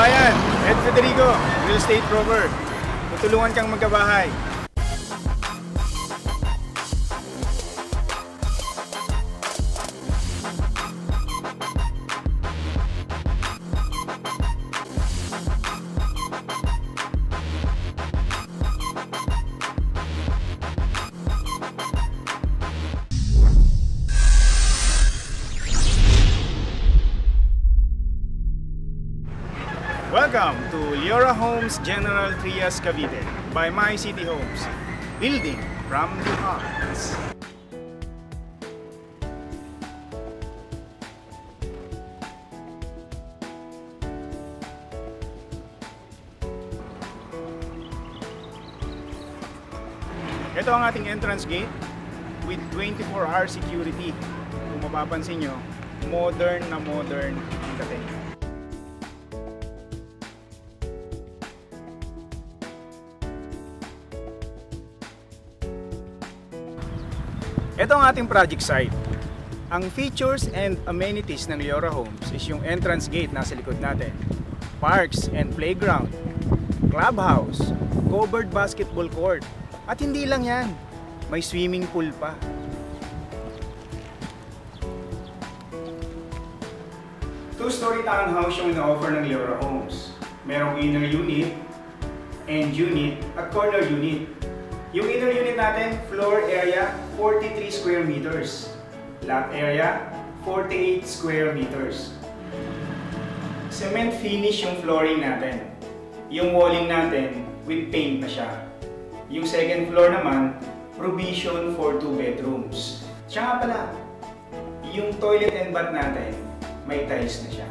Kabayan, Ed Federico, real estate broker. Tutulungan kang magkabahay. Welcome to Liora Homes General Trias Cavite by My City Homes. Building from the hearts. Ito ang ating entrance gate with 24-hour security. Kung mapapansin nyo, modern na modern ang dating. Ito ang ating project site. Ang features and amenities ng Leora Homes is yung entrance gate nasa likod natin, parks and playground, clubhouse, covered basketball court, at hindi lang yan, may swimming pool pa. Two-story townhouse yung na-offer ng Leora Homes. Merong inner unit, end unit, at corner unit. Yung inner unit natin, floor area, 43 square meters. Lot area, 48 square meters. Cement finish yung flooring natin. Yung walling natin, with paint na siya. Yung second floor naman, provision for two bedrooms. Nga pala, yung toilet and bath natin, may tiles na siya.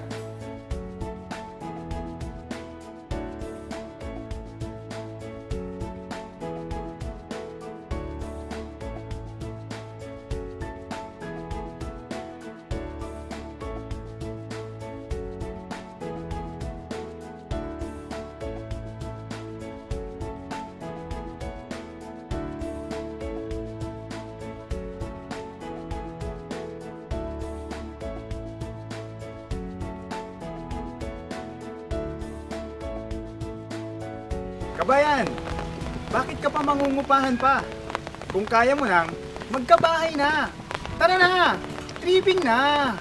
Kabayan, bakit ka pa mangungupahan pa? Kung kaya mo lang, magkabahay na. Tara na, tripping na.